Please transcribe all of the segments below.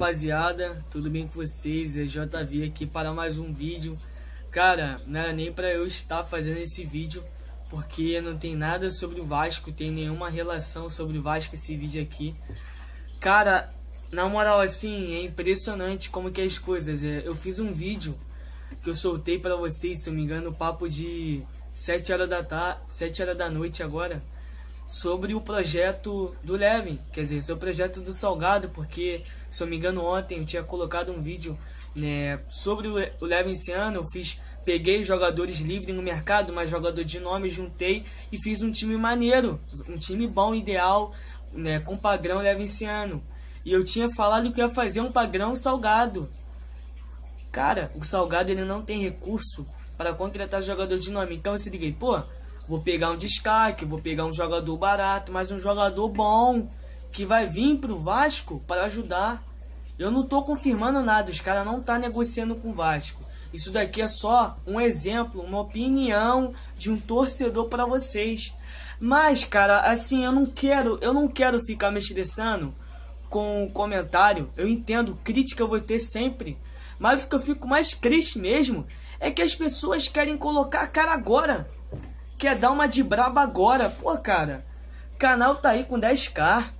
rapaziada, tudo bem com vocês? É JV aqui para mais um vídeo. Cara, não era nem para eu estar fazendo esse vídeo, porque não tem nada sobre o Vasco, tem nenhuma relação sobre o Vasco esse vídeo aqui. Cara, na moral assim, é impressionante como que é as coisas. É, eu fiz um vídeo que eu soltei para vocês, se eu me engano, papo de 7 horas da tarde, 7 horas da noite agora sobre o projeto do Levin, quer dizer, sobre o projeto do Salgado, porque, se eu me engano, ontem eu tinha colocado um vídeo né, sobre o, Levin esse ano, eu fiz, peguei jogadores livres no mercado, mas jogador de nome, juntei e fiz um time maneiro, um time bom, ideal, né, com padrão ano E eu tinha falado que ia fazer um padrão salgado. Cara, o salgado ele não tem recurso para contratar jogador de nome. Então eu se liguei, pô, Vou pegar um destaque, vou pegar um jogador barato, mas um jogador bom que vai vir pro Vasco para ajudar. Eu não tô confirmando nada, os caras não tá negociando com o Vasco. Isso daqui é só um exemplo, uma opinião de um torcedor para vocês. Mas, cara, assim, eu não quero, eu não quero ficar me estressando com comentário. Eu entendo, crítica eu vou ter sempre. Mas o que eu fico mais triste mesmo é que as pessoas querem colocar a cara agora quer dar uma de braba agora. Pô, cara, canal tá aí com 10k.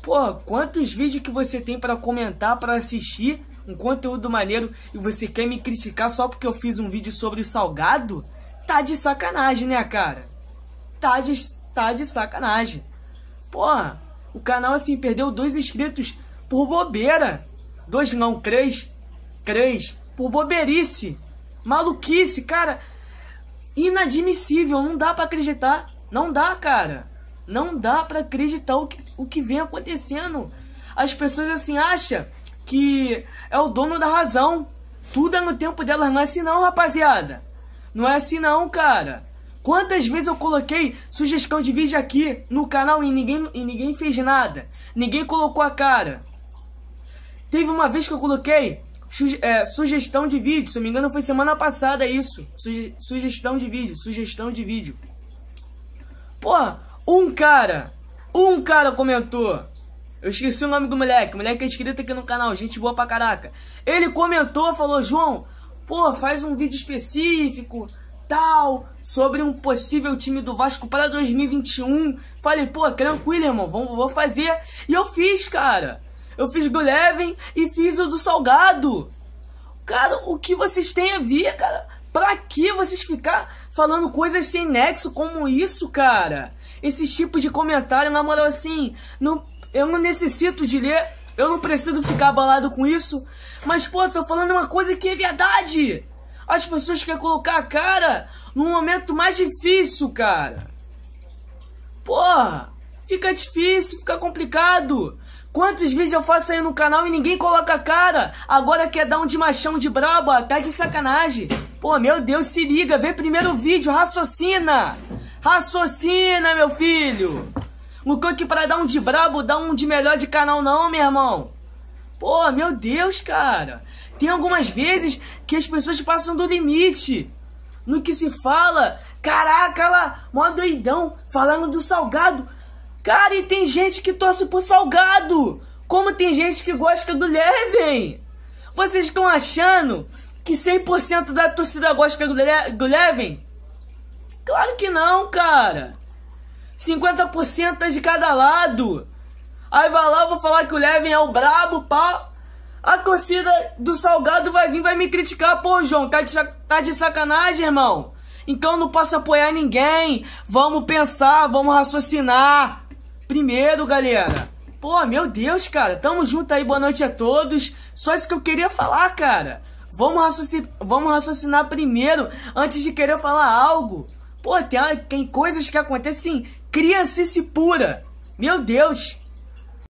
Pô, quantos vídeos que você tem para comentar, para assistir, um conteúdo maneiro e você quer me criticar só porque eu fiz um vídeo sobre salgado? Tá de sacanagem, né, cara? Tá de, tá de sacanagem. Porra, o canal assim perdeu dois inscritos por bobeira. Dois não, três. Três. Por bobeirice. Maluquice, cara inadmissível, não dá para acreditar. Não dá, cara. Não dá para acreditar o que, o que vem acontecendo. As pessoas assim acham que é o dono da razão. Tudo é no tempo delas, não é assim não, rapaziada. Não é assim não, cara. Quantas vezes eu coloquei sugestão de vídeo aqui no canal e ninguém, e ninguém fez nada? Ninguém colocou a cara. Teve uma vez que eu coloquei é, sugestão de vídeo, se eu me engano foi semana passada isso. Suge sugestão de vídeo, sugestão de vídeo. Pô, um cara, um cara comentou. Eu esqueci o nome do moleque, o moleque é inscrito aqui no canal, gente boa pra caraca. Ele comentou, falou, João, pô, faz um vídeo específico, tal, sobre um possível time do Vasco para 2021. Falei, pô, tranquilo, irmão, vou, vou fazer. E eu fiz, cara. Eu fiz do Leven e fiz o do Salgado. Cara, o que vocês têm a ver, cara? Pra que vocês ficar falando coisas sem nexo como isso, cara? Esses tipos de comentário, na moral, assim, não, eu não necessito de ler, eu não preciso ficar abalado com isso. Mas, pô, tô falando uma coisa que é verdade. As pessoas querem colocar a cara num momento mais difícil, cara. Porra, fica difícil, fica complicado. Quantos vídeos eu faço aí no canal e ninguém coloca a cara? Agora quer dar um de machão de brabo, tá de sacanagem. Pô, meu Deus, se liga, vê primeiro o vídeo, raciocina. Raciocina, meu filho. Não tô aqui pra dar um de brabo, dar um de melhor de canal não, meu irmão. Pô, meu Deus, cara. Tem algumas vezes que as pessoas passam do limite. No que se fala, caraca lá, mó doidão, falando do salgado. Cara, e tem gente que torce pro Salgado. Como tem gente que gosta do Leven. Vocês estão achando que 100% da torcida gosta do, Le do Leven? Claro que não, cara. 50% é de cada lado. Aí vai lá, vou falar que o Leven é o brabo, pá. A torcida do Salgado vai vir, vai me criticar. Pô, João, tá de, tá de sacanagem, irmão? Então não posso apoiar ninguém. Vamos pensar, vamos raciocinar. Primeiro, galera. Pô, meu Deus, cara. Tamo junto aí. Boa noite a todos. Só isso que eu queria falar, cara. Vamos raciocinar, vamos raciocinar primeiro antes de querer falar algo. Pô, tem, tem coisas que acontecem criancice pura. Meu Deus.